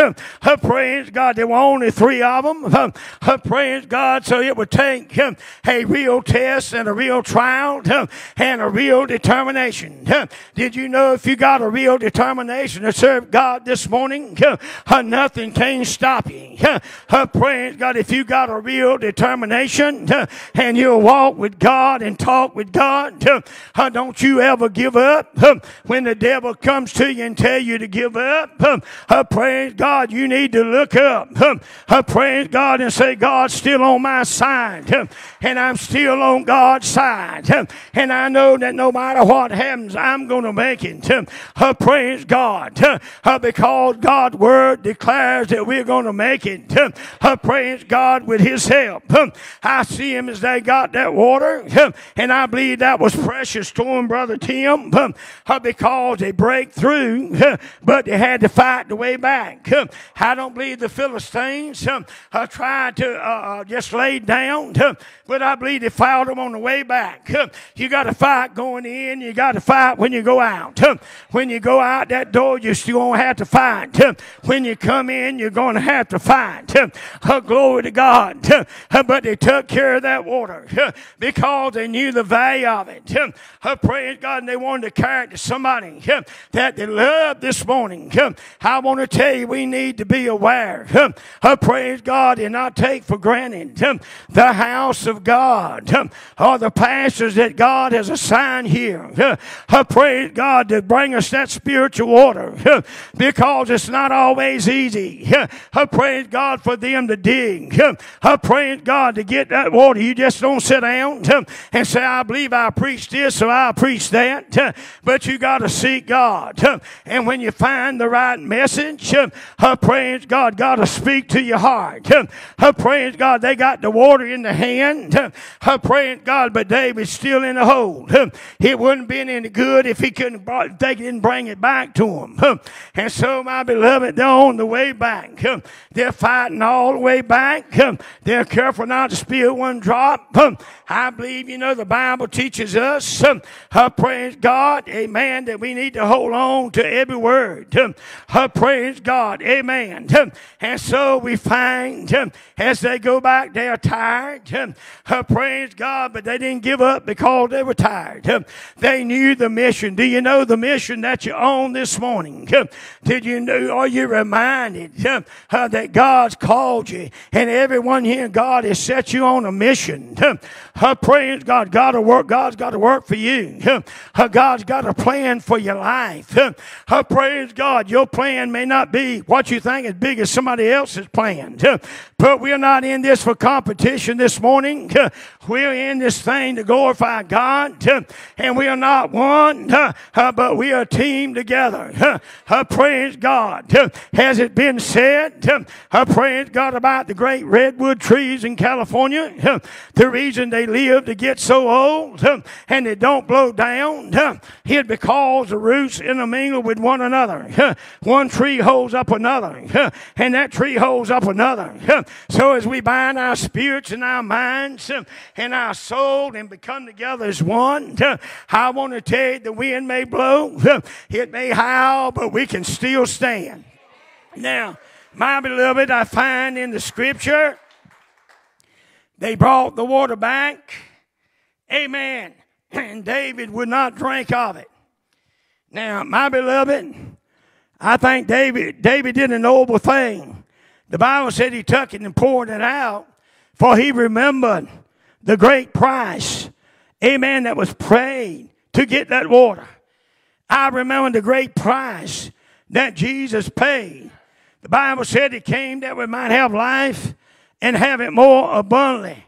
Uh, praise God. There were only three of them. Uh, uh, praise God. So it would take um, a real test and a real trial uh, and a real determination. Uh, Did you know if you got a real determination to serve God this morning, uh, uh, nothing can stop you. Uh, uh, Praise God. If you got a real determination uh, and you'll walk with God and talk with God, uh, uh, don't you ever give up uh, when the devil comes to you and tell you to give up. Uh, uh, Praise God. You need to look up. Praise God and say, God's still on my side. And I'm still on God's side. And I know that no matter what happens, I'm going to make it. Praise God. Because God's word declares that we're going to make it. Praise God with His help. I see him as they got that water. And I believe that was precious to him, Brother Tim, because they break through, but they had to fight the way back. I don't believe the Philistines um, uh, tried to uh, uh, just lay down, uh, but I believe they fought them on the way back. Uh, You got to fight going in, you got to fight when you go out. Uh, When you go out that door, you're still going to have to fight. Uh, When you come in, you're going to have to fight. Uh, uh, Glory to God. Uh, uh, But they took care of that water uh, because they knew the value of it. Uh, uh, Praise God, and they wanted to carry it to somebody uh, that they loved this morning. Uh, I want to tell you, we need to be aware. Uh, uh, Praise God and not take for granted um, the house of God um, or the pastors that God has assigned here. Uh, Praise God to bring us that spiritual uh, because it's not always easy. I praise God for them to dig. I praise God to get that water. You just don't sit down and say, I believe I preach this, so I'll preach that. But you got to seek God. And when you find the right message, I praise God, God will speak to your heart. I praise God, they got the water in the hand. I praise God, but David's still in the hole. It wouldn't been any good if he couldn't, brought, they didn't bring it back to him. And so, my beloved, they're on the way back. They're fighting all the way back. They're careful not to spill one drop. I believe, you know, the Bible teaches us, uh, praise God, amen, that we need to hold on to every word. Uh, praise God, amen. And so we find as they go back, they are tired. Praise God, but they didn't give up because they were tired. They knew the mission. Do you know the mission that you're on this morning? Did you know, are you reminded that God's called you and everyone here, God has set you on a mission? Uh, praise God. God to work. God's got to work for you. Uh, God's got a plan for your life. Uh, praise God. Your plan may not be what you think as big as somebody else's plan. But we're not in this for competition this morning. We're in this thing to glorify God. And we are not one, but we are a team together. Praise God. Has it been said? Praise God about the great redwood trees in California. The reason they live to get so old and they don't blow down it because the roots intermingle with one another. One tree holds up another, and that tree holds up another. So as we bind our spirits and our minds and our soul and become together as one, I want to tell you the wind may blow, it may howl, but we can still stand. Now, my beloved, I find in the scripture they brought the water back. Amen. And David would not drink of it. Now, my beloved, I think David, David did a noble thing. The Bible said he took it and poured it out, for he remembered the great price, amen, that was paid to get that water. I remember the great price that Jesus paid. The Bible said he came that we might have life and have it more abundantly.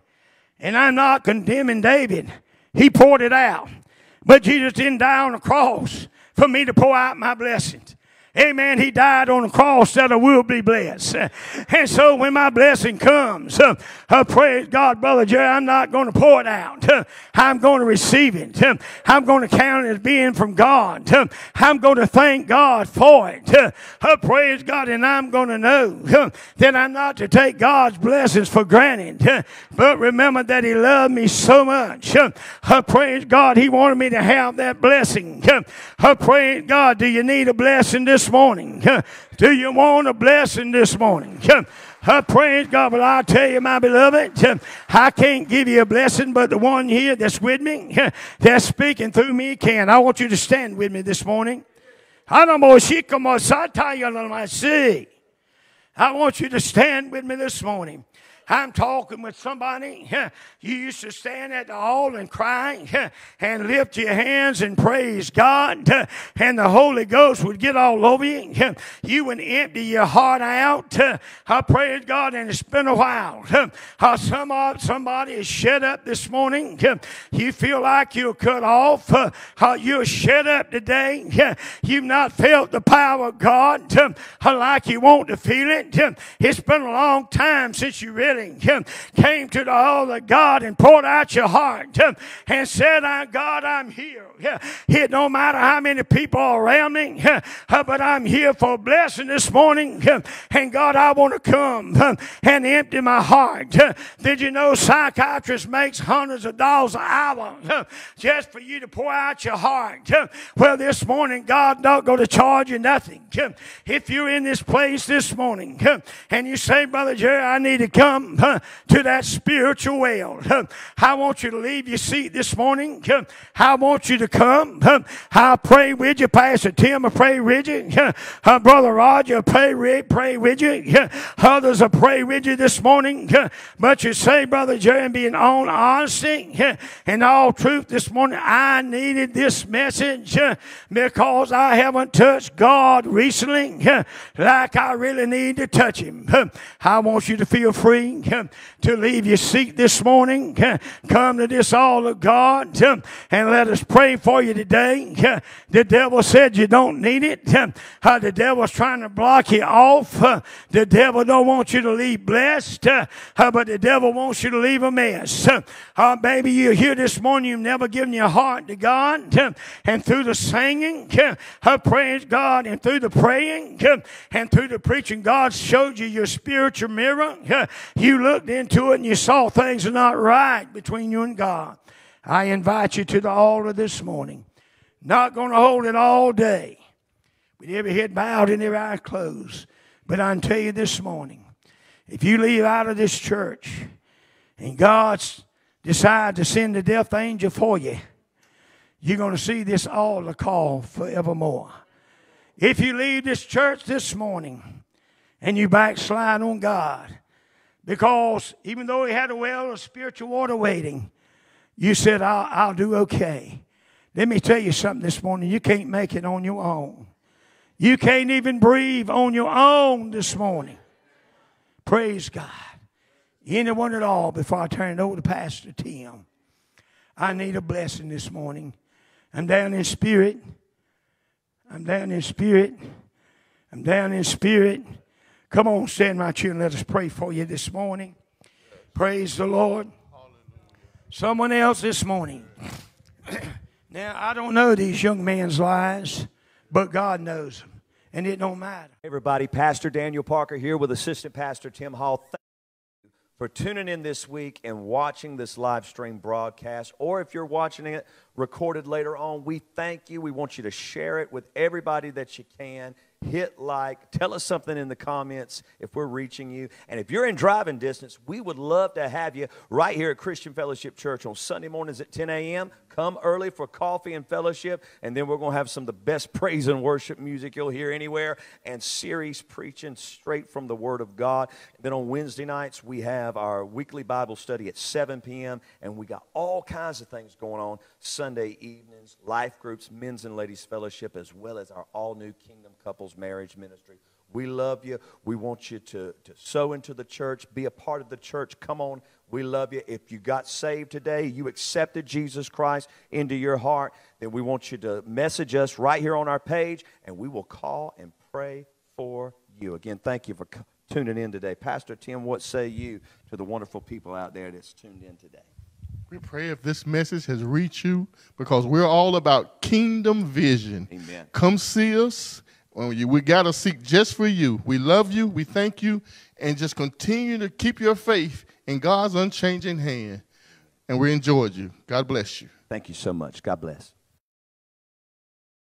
And I'm not condemning David. He poured it out. But Jesus didn't die on the cross for me to pour out my blessings. Amen. He died on the cross that I will be blessed. And so when my blessing comes, uh, uh, praise God, Brother Jerry, I'm not going to pour it out. Uh, I'm going to receive it. Uh, I'm going to count it as being from God. Uh, I'm going to thank God for it. Uh, praise God. And I'm going to know that I'm not to take God's blessings for granted. But remember that He loved me so much. Praise God. He wanted me to have that blessing. Praise God. Do you need a blessing this this morning? Do you want a blessing this morning? I uh, praise God, but I tell you, my beloved, I can't give you a blessing, but the one here that's with me, that's speaking through me can. I want you to stand with me this morning. I want you to stand with me this morning. I'm talking with somebody. You used to stand at the altar and cry and lift your hands and praise God, and the Holy Ghost would get all over you. You would empty your heart out. I praise God, and it's been a while. How uh, some somebody is shut up this morning. You feel like you're cut off. How uh, you're shut up today. You've not felt the power of God uh, like you want to feel it. It's been a long time since you really came to the altar God and poured out your heart and said, God, I'm here. It don't matter how many people are around me, uh, but I'm here for a blessing this morning. And God, I want to come and empty my heart. Did you know psychiatrist makes hundreds of dollars an hour just for you to pour out your heart? Well, this morning, God not going to charge you nothing. If you're in this place this morning and you say, Brother Jerry, I need to come to that spiritual well. I want you to leave your seat this morning. I want you to come. Huh. I pray with you, Pastor Tim. I pray with you. Uh, Brother Roger, I pray, pray with you. Others will pray with you this morning. But you say, Brother Jerry, being on honesty and all truth this morning, I needed this message because I haven't touched God recently like I really need to touch Him. I want you to feel free to leave your seat this morning. Come to this all of God and let us pray for you today. The devil said you don't need it. The devil's trying to block you off. The devil don't want you to leave blessed, but the devil wants you to leave a mess. Uh, baby, you're here this morning. You've never given your heart to God, and through the singing, uh, praise God, and through the praying, and through the preaching, God showed you your spiritual mirror. You looked into it and you saw things are not right between you and God. I invite you to the altar this morning. Not going to hold it all day with every head bowed and every eye closed. But I tell you this morning, if you leave out of this church and God's decide to send the death angel for you, you're going to see this altar call forevermore. If you leave this church this morning and you backslide on God, because even though he had a well of spiritual water waiting, you said, I'll, I'll do okay. Let me tell you something this morning. You can't make it on your own. You can't even breathe on your own this morning. Praise God. Anyone at all before I turn it over to Pastor Tim. I need a blessing this morning. I'm down in spirit. I'm down in spirit. I'm down in spirit. Come on, stand right here and let us pray for you this morning. Praise the Lord. Someone else this morning. now, I don't know these young men's lives, but God knows them. And it don't matter. Everybody, Pastor Daniel Parker here with Assistant Pastor Tim Hall. Thank you for tuning in this week and watching this live stream broadcast. Or if you're watching it recorded later on, we thank you. We want you to share it with everybody that you can. Hit like, tell us something in the comments if we're reaching you. And if you're in driving distance, we would love to have you right here at Christian Fellowship Church on Sunday mornings at 10 a.m. Come early for coffee and fellowship, and then we're going to have some of the best praise and worship music you'll hear anywhere, and series preaching straight from the Word of God. Then on Wednesday nights, we have our weekly Bible study at 7 p.m., and we got all kinds of things going on Sunday evenings, life groups, men's and ladies fellowship, as well as our all new Kingdom Couples Marriage Ministry. We love you. We want you to, to sow into the church, be a part of the church. Come on. We love you. If you got saved today, you accepted Jesus Christ into your heart, then we want you to message us right here on our page, and we will call and pray for you. Again, thank you for tuning in today. Pastor Tim, what say you to the wonderful people out there that's tuned in today? We pray if this message has reached you because we're all about kingdom vision. Amen. Come see us. We got to seek just for you. We love you. We thank you. And just continue to keep your faith in God's unchanging hand. And we enjoyed you. God bless you. Thank you so much. God bless.